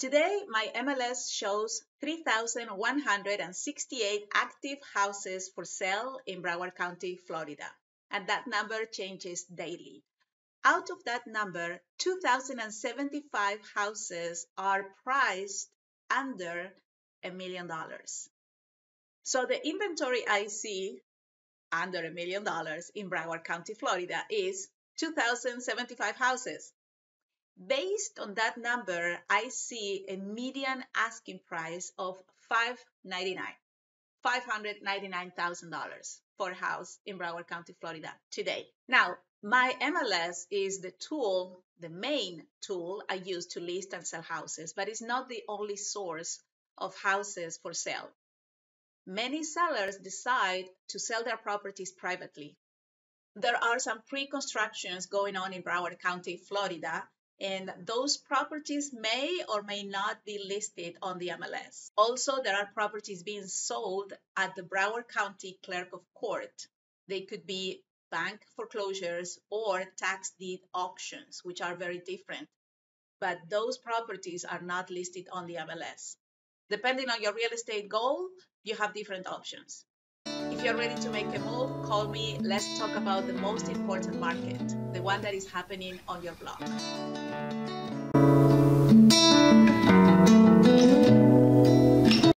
Today, my MLS shows 3,168 active houses for sale in Broward County, Florida, and that number changes daily. Out of that number, 2,075 houses are priced under a million dollars. So the inventory I see under a million dollars in Broward County, Florida is 2,075 houses. Based on that number, I see a median asking price of 599, $599,000 for a house in Broward County, Florida today. Now, my MLS is the tool, the main tool I use to list and sell houses, but it's not the only source of houses for sale. Many sellers decide to sell their properties privately. There are some pre constructions going on in Broward County, Florida, and those properties may or may not be listed on the MLS. Also, there are properties being sold at the Broward County Clerk of Court. They could be bank foreclosures or tax deed auctions, which are very different. But those properties are not listed on the MLS. Depending on your real estate goal, you have different options. If you're ready to make a move, call me. Let's talk about the most important market, the one that is happening on your block.